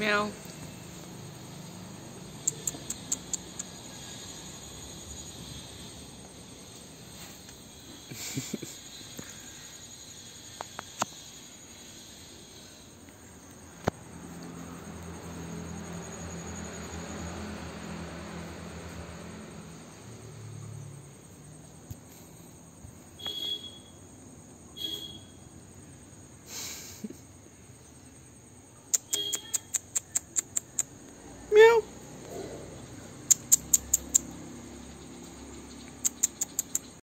Meow.